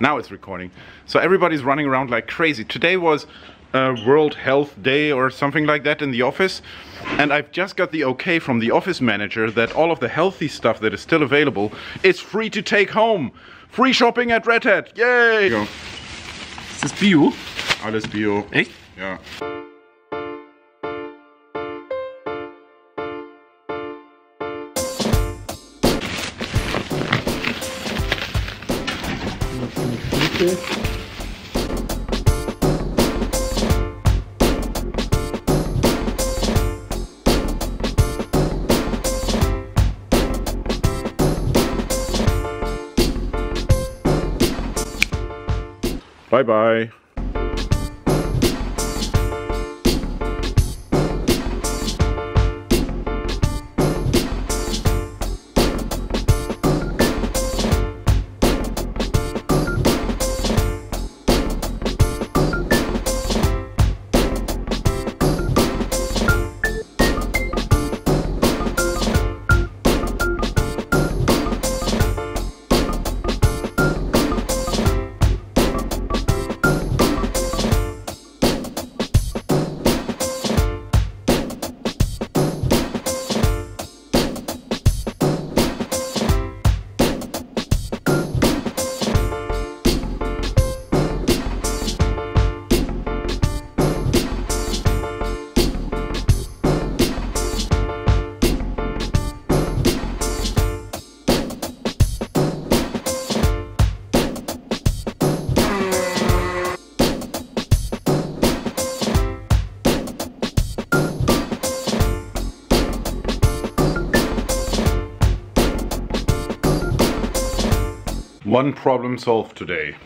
Now it's recording. So everybody's running around like crazy. Today was uh, World Health Day or something like that in the office. And I've just got the okay from the office manager that all of the healthy stuff that is still available is free to take home. Free shopping at Red Hat. Yay! Go. Ist das Bio? Alles Bio. Echt? Ja. Bye bye. One problem solved today.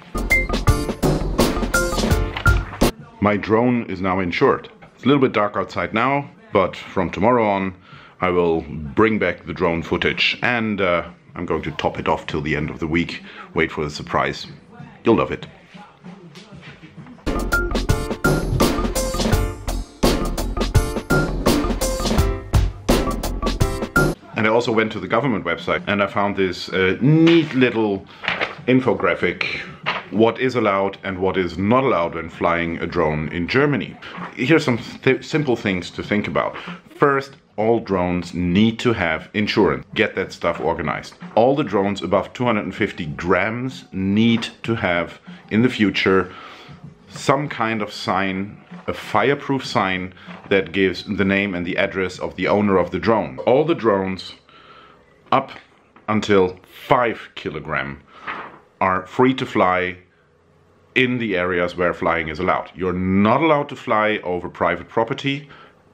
My drone is now insured. It's a little bit dark outside now, but from tomorrow on I will bring back the drone footage and uh, I'm going to top it off till the end of the week. Wait for the surprise. You'll love it. And I also went to the government website and I found this uh, neat little infographic what is allowed and what is not allowed when flying a drone in Germany. Here's some th simple things to think about. First, all drones need to have insurance. Get that stuff organized. All the drones above 250 grams need to have in the future some kind of sign, a fireproof sign that gives the name and the address of the owner of the drone. All the drones up until 5 kilogram are free to fly in the areas where flying is allowed. You're not allowed to fly over private property,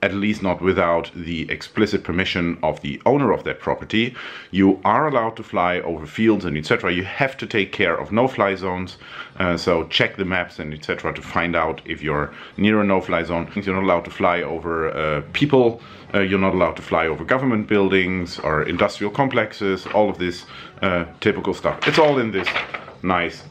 at least not without the explicit permission of the owner of that property. You are allowed to fly over fields and etc. You have to take care of no-fly zones, uh, so check the maps and etc. to find out if you're near a no-fly zone. You're not allowed to fly over uh, people, uh, you're not allowed to fly over government buildings or industrial complexes, all of this uh, typical stuff. It's all in this nice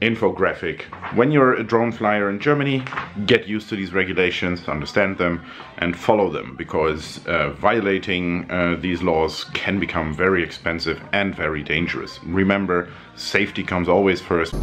infographic. When you're a drone flyer in Germany, get used to these regulations, understand them, and follow them because uh, violating uh, these laws can become very expensive and very dangerous. Remember, safety comes always first.